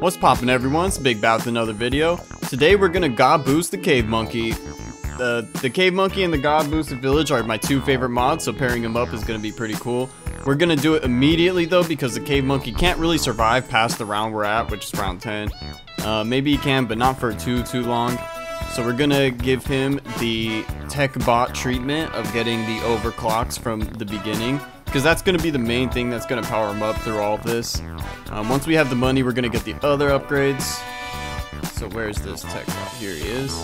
What's poppin' everyone? It's Big Bad with another video. Today we're gonna God Boost the Cave Monkey. The, the Cave Monkey and the God Boosted Village are my two favorite mods, so pairing them up is gonna be pretty cool. We're gonna do it immediately though, because the Cave Monkey can't really survive past the round we're at, which is round 10. Uh, maybe he can, but not for too, too long. So we're gonna give him the tech bot treatment of getting the overclocks from the beginning because that's going to be the main thing that's going to power him up through all this. Um, once we have the money, we're going to get the other upgrades. So where's this tech bot? Here he is.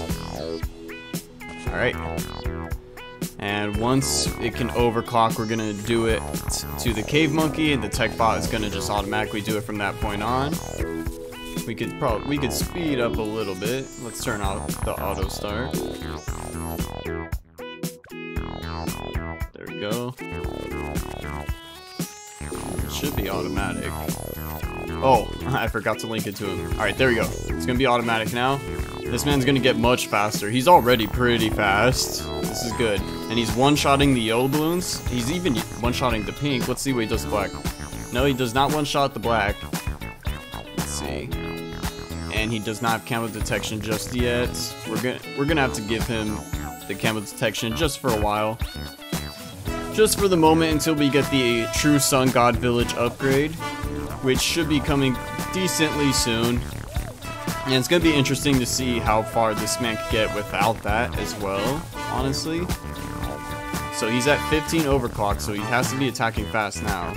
Alright. And once it can overclock, we're going to do it to the cave monkey, and the tech bot is going to just automatically do it from that point on. We could probably we could speed up a little bit. Let's turn off the auto start. There we go It should be automatic. Oh, I forgot to link it to him. Alright, there we go. It's gonna be automatic now. This man's gonna get much faster. He's already pretty fast. This is good. And he's one-shotting the yellow balloons. He's even one-shotting the pink. Let's see what he does black. No, he does not one-shot the black. Let's see. And he does not have camo detection just yet. We're gonna we're gonna have to give him the camo detection just for a while just for the moment until we get the True Sun God Village upgrade, which should be coming decently soon. And it's going to be interesting to see how far this man could get without that as well, honestly. So he's at 15 overclock, so he has to be attacking fast now.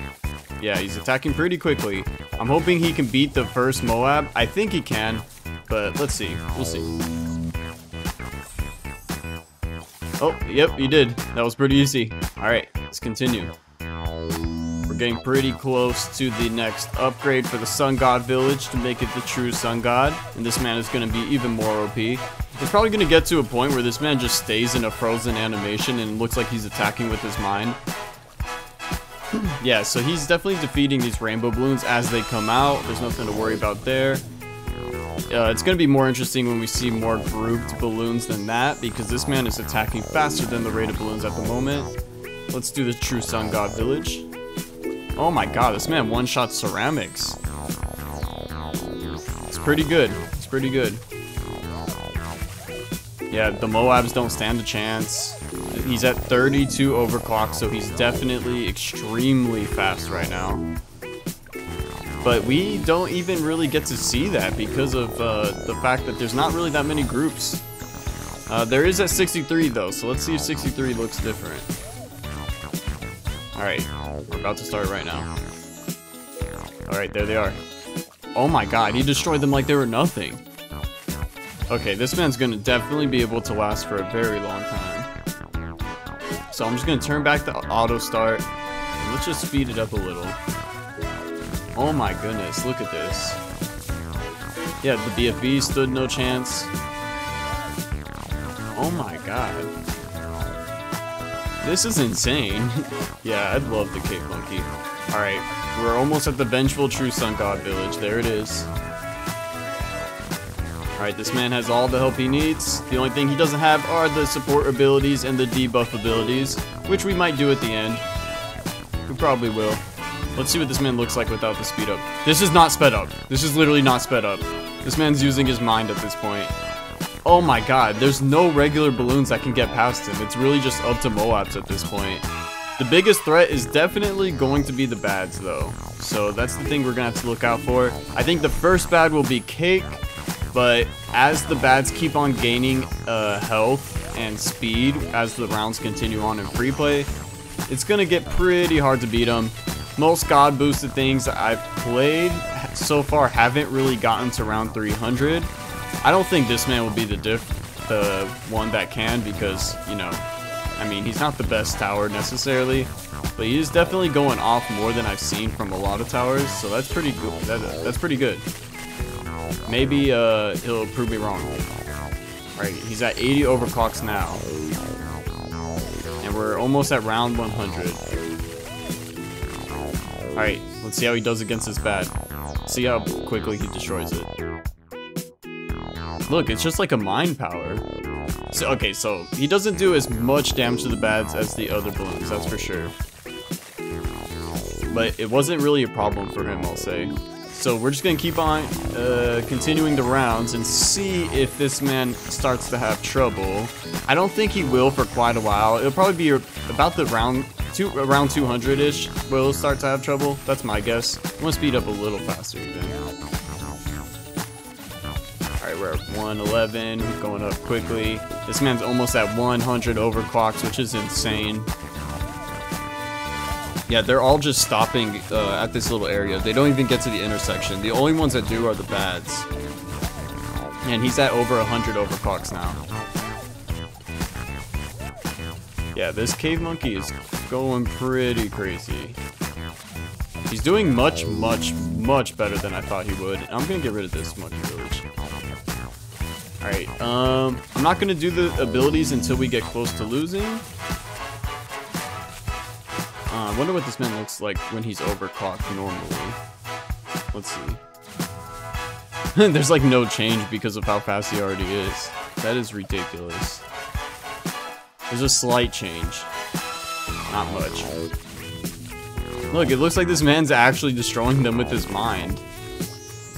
Yeah, he's attacking pretty quickly. I'm hoping he can beat the first Moab. I think he can, but let's see. We'll see. Oh, yep, you did. That was pretty easy. Alright, let's continue. We're getting pretty close to the next upgrade for the Sun God Village to make it the true Sun God. And this man is going to be even more OP. It's probably going to get to a point where this man just stays in a frozen animation and looks like he's attacking with his mind. yeah, so he's definitely defeating these rainbow balloons as they come out. There's nothing to worry about there. Uh, it's going to be more interesting when we see more grouped balloons than that, because this man is attacking faster than the rate of balloons at the moment. Let's do the True Sun God Village. Oh my god, this man one-shot ceramics. It's pretty good. It's pretty good. Yeah, the Moabs don't stand a chance. He's at 32 overclock, so he's definitely extremely fast right now. But we don't even really get to see that because of uh, the fact that there's not really that many groups. Uh, there is at 63 though, so let's see if 63 looks different. Alright, we're about to start right now. Alright, there they are. Oh my god, he destroyed them like they were nothing. Okay, this man's gonna definitely be able to last for a very long time. So I'm just gonna turn back the auto start. let's just speed it up a little. Oh my goodness, look at this. Yeah, the BFB stood no chance. Oh my god. This is insane. yeah, I'd love the Cave Monkey. Alright, we're almost at the Vengeful True Sun God Village. There it is. Alright, this man has all the help he needs. The only thing he doesn't have are the support abilities and the debuff abilities, which we might do at the end. We probably will. Let's see what this man looks like without the speed up. This is not sped up. This is literally not sped up. This man's using his mind at this point. Oh my god, there's no regular balloons that can get past him. It's really just up to Moabs at this point. The biggest threat is definitely going to be the bads though. So that's the thing we're gonna have to look out for. I think the first bad will be Cake, but as the bads keep on gaining uh, health and speed as the rounds continue on in free play, it's gonna get pretty hard to beat them most god boosted things I've played so far haven't really gotten to round 300. I don't think this man will be the diff, the one that can because, you know, I mean, he's not the best tower necessarily, but he is definitely going off more than I've seen from a lot of towers, so that's pretty good. That, that's pretty good. Maybe uh, he'll prove me wrong. Right, he's at 80 overclocks now. And we're almost at round 100. Alright, let's see how he does against this bad. See how quickly he destroys it. Look, it's just like a mind power. So, okay, so he doesn't do as much damage to the bads as the other balloons, that's for sure. But it wasn't really a problem for him, I'll say. So So we're just gonna keep on uh, continuing the rounds and see if this man starts to have trouble. I don't think he will for quite a while. It'll probably be about the round two, around 200-ish will start to have trouble. That's my guess. I'm gonna speed up a little faster even. Alright, we're at 111, going up quickly. This man's almost at 100 overclocks, which is insane. Yeah, they're all just stopping uh, at this little area. They don't even get to the intersection. The only ones that do are the bads. And he's at over 100 overclocks now. Yeah, this cave monkey is going pretty crazy. He's doing much, much, much better than I thought he would. I'm gonna get rid of this monkey village. Alright, um, I'm not gonna do the abilities until we get close to losing. Uh, I wonder what this man looks like when he's overclocked normally. Let's see. There's like no change because of how fast he already is. That is ridiculous. There's a slight change. Not much. Look, it looks like this man's actually destroying them with his mind.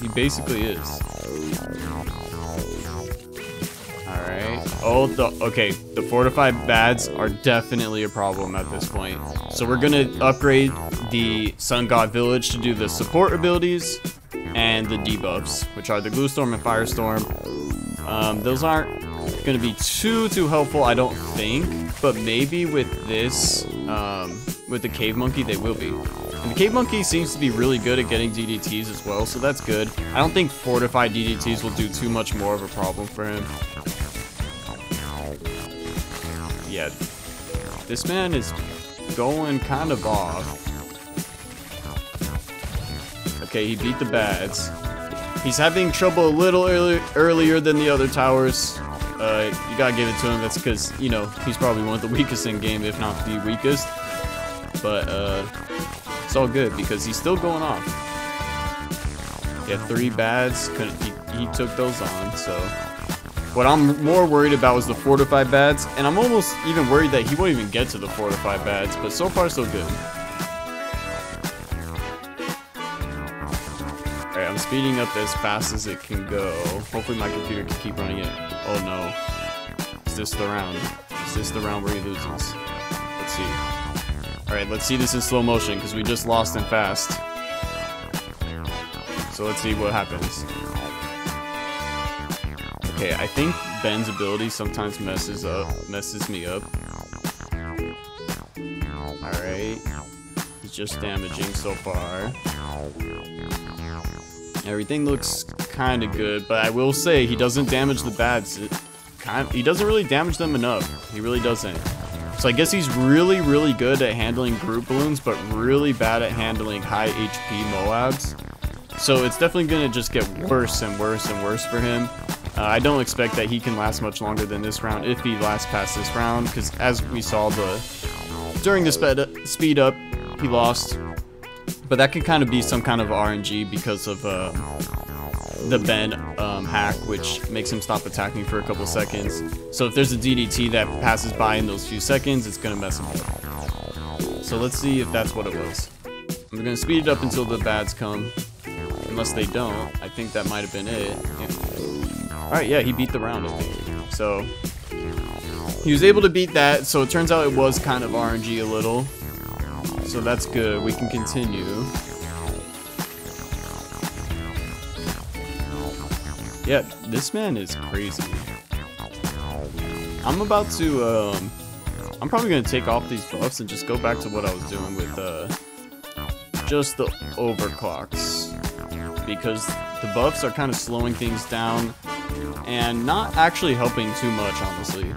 He basically is. Alright. Oh, the okay. The fortified bads are definitely a problem at this point. So we're gonna upgrade the Sun God Village to do the support abilities and the debuffs, which are the Gluestorm and Firestorm. Um, those aren't gonna be too too helpful, I don't think, but maybe with this, um, with the Cave Monkey, they will be. And the Cave Monkey seems to be really good at getting DDTs as well, so that's good. I don't think fortified DDTs will do too much more of a problem for him yet. This man is going kind of off. Okay, he beat the bads. He's having trouble a little early, earlier than the other towers. Uh, you gotta give it to him. That's because, you know, he's probably one of the weakest in game, if not the weakest. But, uh, it's all good because he's still going off. He had three bads. He, he took those on, so what I'm more worried about was the fortified bads, and I'm almost even worried that he won't even get to the fortified bads, but so far so good. Speeding up as fast as it can go. Hopefully my computer can keep running it. Oh no. Is this the round? Is this the round where he loses? Let's see. Alright, let's see this in slow motion, because we just lost him fast. So let's see what happens. Okay, I think Ben's ability sometimes messes up, messes me up. Alright. He's just damaging so far. Everything looks kind of good, but I will say he doesn't damage the bads. It kind of, he doesn't really damage them enough. He really doesn't. So I guess he's really, really good at handling group balloons, but really bad at handling high HP Moabs. So it's definitely going to just get worse and worse and worse for him. Uh, I don't expect that he can last much longer than this round if he lasts past this round, because as we saw the during the sped, speed up, he lost. But that could kind of be some kind of RNG because of uh, the Ben um, hack, which makes him stop attacking for a couple seconds. So if there's a DDT that passes by in those few seconds, it's going to mess him up. So let's see if that's what it was. I'm going to speed it up until the bads come. Unless they don't. I think that might have been it. Yeah. Alright, yeah, he beat the round. So, he was able to beat that, so it turns out it was kind of RNG a little. So that's good. We can continue. Yeah, this man is crazy. I'm about to, um... I'm probably going to take off these buffs and just go back to what I was doing with, uh... Just the overclocks. Because the buffs are kind of slowing things down and not actually helping too much, honestly.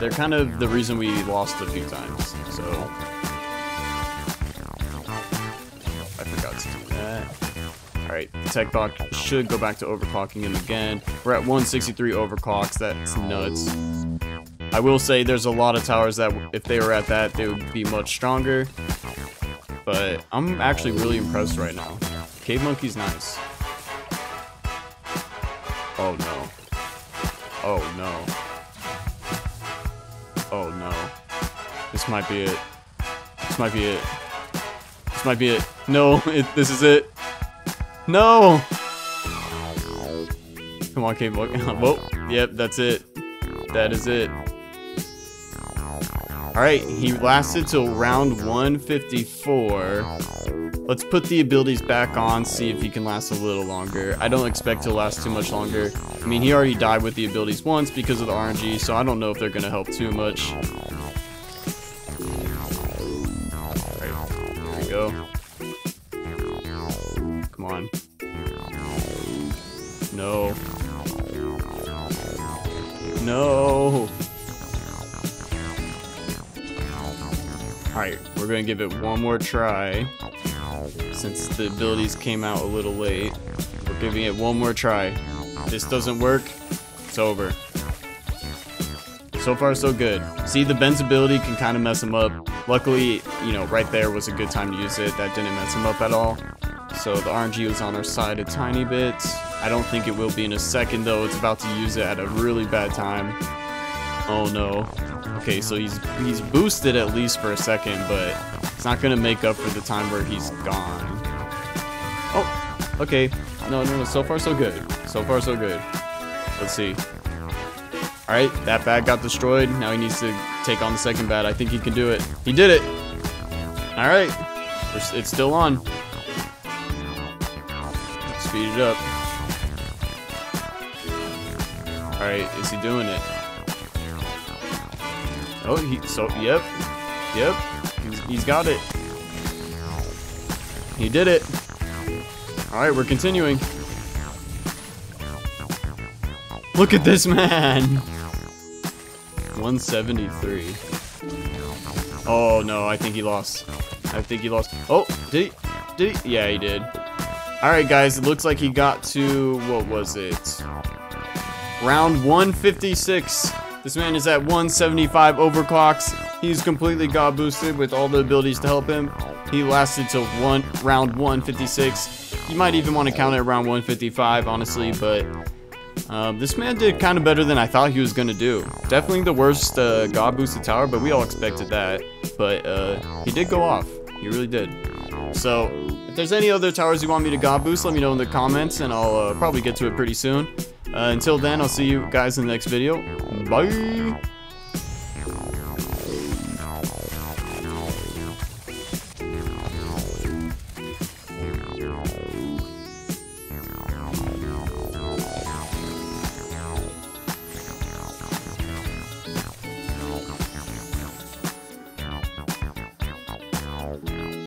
They're kind of the reason we lost a few times, so... I forgot to do that. Alright, Tech Bot should go back to overclocking him again. We're at 163 overclocks, that's nuts. I will say there's a lot of towers that if they were at that, they would be much stronger. But I'm actually really impressed right now. Cave Monkey's nice. Oh no. Oh no. Oh no. This might be it. This might be it. This might be it. No, it, this is it. No! Come on, Cable. Whoa. Yep, that's it. That is it. Alright, he lasted till round 154. Let's put the abilities back on, see if he can last a little longer. I don't expect to last too much longer. I mean, he already died with the abilities once because of the RNG, so I don't know if they're going to help too much. There we go. Come on. No. No. We're gonna give it one more try. Since the abilities came out a little late. We're giving it one more try. If this doesn't work, it's over. So far, so good. See, the Ben's ability can kind of mess him up. Luckily, you know, right there was a good time to use it. That didn't mess him up at all. So the RNG was on our side a tiny bit. I don't think it will be in a second, though. It's about to use it at a really bad time. Oh, no. Okay, so he's he's boosted at least for a second, but it's not gonna make up for the time where he's gone. Oh, okay. No, no, no. So far, so good. So far, so good. Let's see. All right, that bad got destroyed. Now he needs to take on the second bad. I think he can do it. He did it. All right, it's still on. Speed it up. All right, is he doing it? Oh, he, so, yep. Yep. He's, he's got it. He did it. Alright, we're continuing. Look at this man! 173. Oh, no, I think he lost. I think he lost. Oh, did he? Did he? Yeah, he did. Alright, guys, it looks like he got to, what was it? Round 156. This man is at 175 overclocks. He's completely god boosted with all the abilities to help him. He lasted till one round 156. You might even want to count it around 155, honestly, but um, this man did kind of better than I thought he was going to do. Definitely the worst uh, god boosted tower, but we all expected that. But uh, he did go off. He really did. So, if there's any other towers you want me to god boost, let me know in the comments, and I'll uh, probably get to it pretty soon. Uh, until then, I'll see you guys in the next video. Bye!